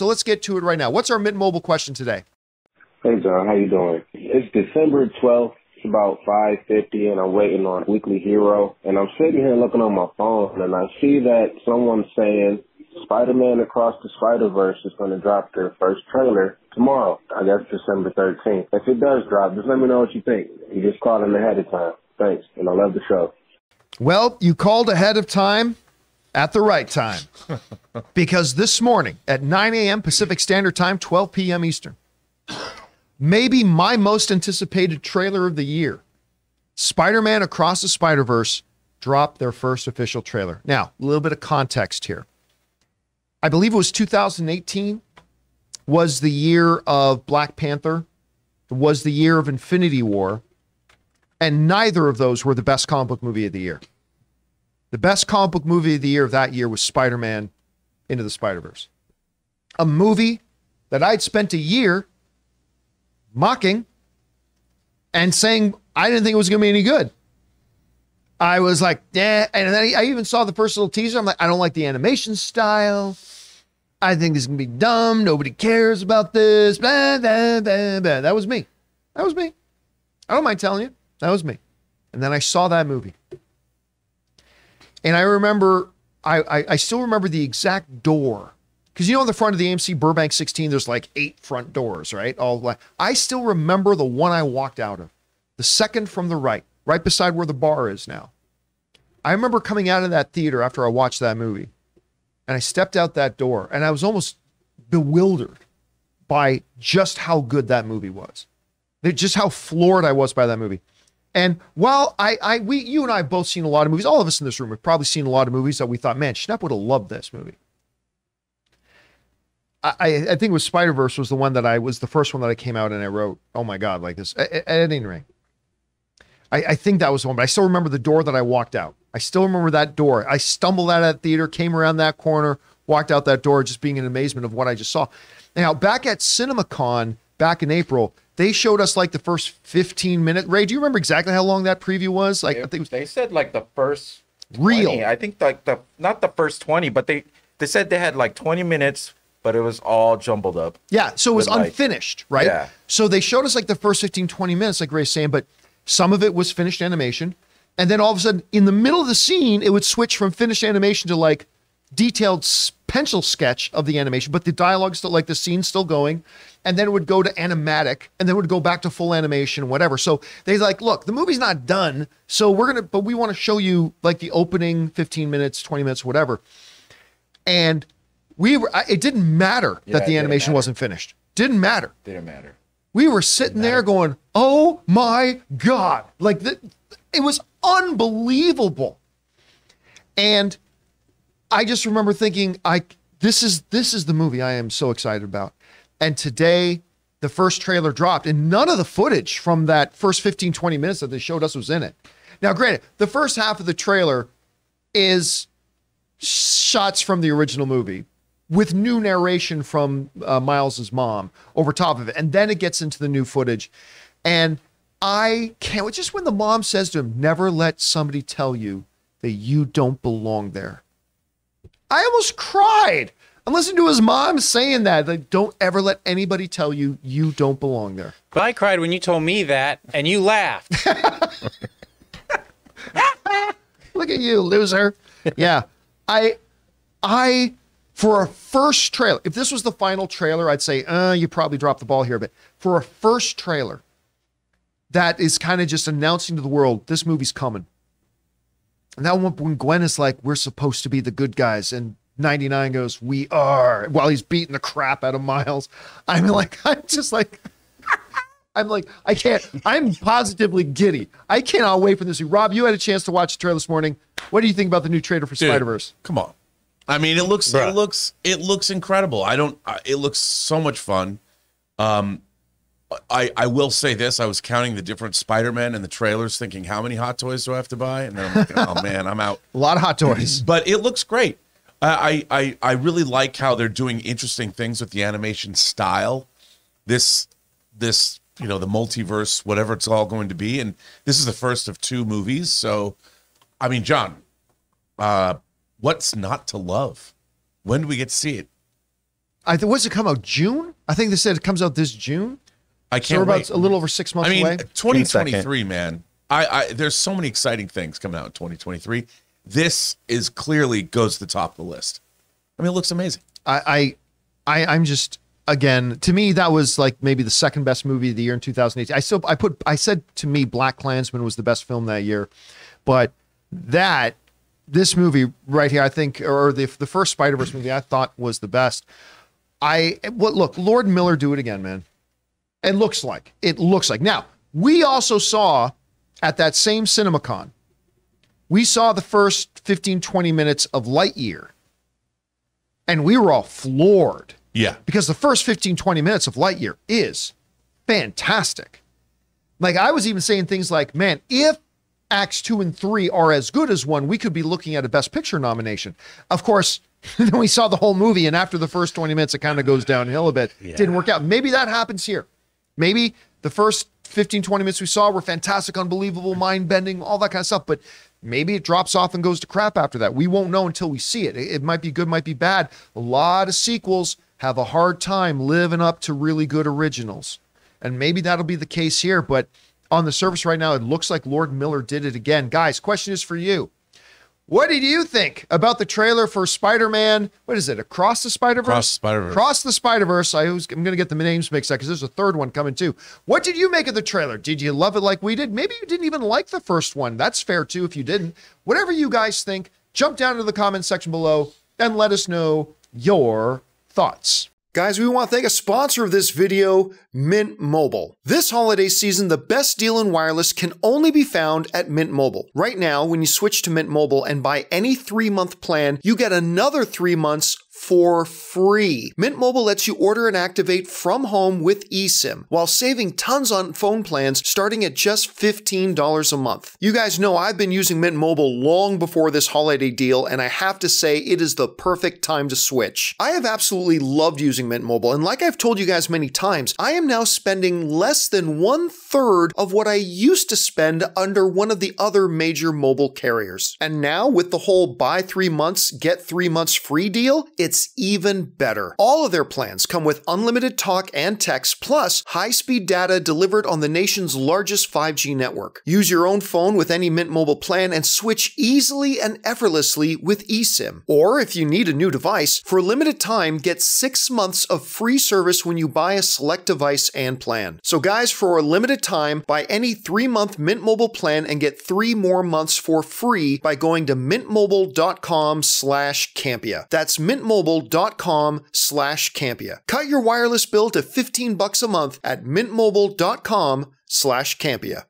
So let's get to it right now. What's our Mint Mobile question today? Hey John, how you doing? It's December twelfth. It's about five fifty, and I'm waiting on Weekly Hero. And I'm sitting here looking on my phone, and I see that someone's saying Spider-Man Across the Spider-Verse is going to drop their first trailer tomorrow. I guess December 13th. If it does drop, just let me know what you think. You just called in ahead of time. Thanks, and I love the show. Well, you called ahead of time at the right time because this morning at 9 a.m. Pacific Standard Time, 12 p.m. Eastern, maybe my most anticipated trailer of the year, Spider Man Across the Spider Verse, dropped their first official trailer. Now, a little bit of context here. I believe it was 2018 was the year of Black Panther, was the year of Infinity War, and neither of those were the best comic book movie of the year. The best comic book movie of the year of that year was Spider Man Into the Spider Verse, a movie that I'd spent a year mocking and saying I didn't think it was going to be any good. I was like, yeah. And then I even saw the first little teaser. I'm like, I don't like the animation style. I think this is going to be dumb. Nobody cares about this. Blah, blah, blah, blah. That was me. That was me. I don't mind telling you. That was me. And then I saw that movie. And I remember, I, I, I still remember the exact door. Because you know, on the front of the AMC Burbank 16, there's like eight front doors, right? All like, I still remember the one I walked out of, the second from the right, right beside where the bar is now. I remember coming out of that theater after I watched that movie, and I stepped out that door, and I was almost bewildered by just how good that movie was, just how floored I was by that movie. And while I, I, we, you and I have both seen a lot of movies, all of us in this room have probably seen a lot of movies that we thought, man, Schnepp would have loved this movie. I, I think it was Spider Verse was the one that I was the first one that I came out and I wrote, oh my god, like this at, at any rate. I, I think that was the one, but I still remember the door that I walked out. I still remember that door. I stumbled out of that theater, came around that corner, walked out that door, just being in amazement of what I just saw. Now, back at CinemaCon back in April, they showed us like the first 15 minutes. Ray, do you remember exactly how long that preview was? Like, they, I think was they said like the first 20. real. I think like the not the first 20, but they they said they had like 20 minutes, but it was all jumbled up. Yeah, so it was like- unfinished, right? Yeah. So they showed us like the first 15, 20 minutes, like Ray's saying, but some of it was finished animation. And then all of a sudden, in the middle of the scene, it would switch from finished animation to like detailed pencil sketch of the animation, but the dialogue still like the scene's still going. And then it would go to animatic, and then it would go back to full animation, whatever. So they like, look, the movie's not done, so we're gonna, but we want to show you like the opening 15 minutes, 20 minutes, whatever. And we were, I- it didn't matter Yeah, that the animation wasn't finished. Didn't matter. Didn't matter. We were sitting there going, "Oh my god!" Like the, it was unbelievable. And I just remember thinking, "I this is this is the movie I am so excited about." And today, the first trailer dropped, and none of the footage from that first 15, 20 minutes that they showed us was in it. Now, granted, the first half of the trailer is shots from the original movie with new narration from uh, Miles's mom over top of it, and then it gets into the new footage, and I can't. Just when the mom says to him, "Never let somebody tell you that you don't belong there," I almost cried. I'm listening to his mom saying that. Like, don't ever let anybody tell you you don't belong there. But I cried when you told me that, and you laughed. Look at you, loser. yeah. I I for a first trailer, if this was the final trailer, I'd say, uh, you probably dropped the ball here, but for a first trailer that is kind of just announcing to the world this movie's coming. And that one when Gwen is like, we're supposed to be the good guys, and 99 goes, We are, while he's beating the crap out of Miles. I'm like, I'm just like I'm like, I can't. I'm positively giddy. I cannot wait for this. Rob, you had a chance to watch the trailer this morning. What do you think about the new trailer for Dude, Spider Verse? Come on. I mean, it looks Bruh. it looks it looks incredible. I don't. I- It looks so much fun. Um, I I will say this: I was counting the different Spider Man in the trailers, thinking how many hot toys do I have to buy, and then I'm like, oh man, I'm out. A lot of hot toys. But it looks great. I I I I really like how they're doing interesting things with the animation style. This this you know the multiverse, whatever it's all going to be, and this is the first of two movies. So, I mean, John, uh, what's not to love? When do we get to see it? I th- what's it come out June? I think they said it comes out this June. I can't we're about wait. a little over six months I mean, away. 2023, man. I, I there's so many exciting things coming out in 2023. This is clearly goes to the top of the list. I mean, it looks amazing. I, I, I I'm just again to me that was like maybe the second best movie of the year in 2018. I still I put I said to me BlacKkKlansman was the best film that year, but that this movie right here I think or the the first Spider Verse movie I thought was the best. I what look Lord Miller do it again, man. It looks like. It looks like. Now we also saw at that same CinemaCon. We saw the first 15 20 minutes of Lightyear and we were all floored. Yeah. because the first 15 20 minutes of lightyear is fantastic. Like i was even saying things like man if acts 2 and 3 are as good as one we could be looking at a best picture nomination. Of course then we saw the whole movie and after the first 20 minutes it kind of goes downhill a bit. Didn't work out. Maybe that happens here maybe the first 15 20 minutes we saw were fantastic unbelievable mind bending all that kind of stuff but maybe it drops off and goes to crap after that. We won't know until we see it. It, might be good might be bad. A lot of sequels have a hard time living up to really good originals. And maybe that'll be the case here but on the surface right now it looks like lord miller did it again. Guys question is for you what did you think about the trailer for Spider-Man? What is it? Across the Spider-Verse? Across the Spider-Verse. Across the Spider-Verse. I always, I'm going to get the names mixed up because there's a third one coming too. What did you make of the trailer? Did you love it like we did? Maybe you didn't even like the first one. That's fair too if you didn't. Whatever you guys think, jump down to the comment section below and let us know your thoughts. Guys, we want to thank a sponsor of this video, Mint Mobile. This holiday season, the best deal in wireless can only be found at Mint Mobile. Right now, when you switch to Mint Mobile and buy any three month plan, you get another three months for free. Mint Mobile lets you order and activate from home with eSIM while saving tons on phone plans starting at just $15 a month. You guys know I've been using Mint Mobile long before this holiday deal, and I have to say it is the perfect time to switch. I have absolutely loved using Mint Mobile, and like I've told you guys many times, I am now spending less than one third of what I used to spend under one of the other major mobile carriers. And now, with the whole buy three months, get three months free deal, it's even better. All of their plans come with unlimited talk and text, plus high speed data delivered on the nation's largest 5G network. Use your own phone with any Mint Mobile plan and switch easily and effortlessly with eSIM. Or if you need a new device, for a limited time, get six months of free service when you buy a select device and plan. So, guys, for a limited time, buy any three month Mint Mobile plan and get three more months for free by going to mintmobile.com slash Campea. That's mintmobile.com slash Campea. Cut your wireless bill to 15 bucks a month at mintmobile.com slash Campea.